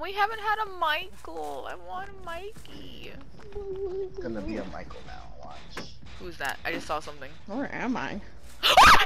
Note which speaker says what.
Speaker 1: We haven't had a Michael. I want a Mikey.
Speaker 2: It's gonna be a Michael now. Watch.
Speaker 1: Who's that? I just saw something.
Speaker 3: Where am I?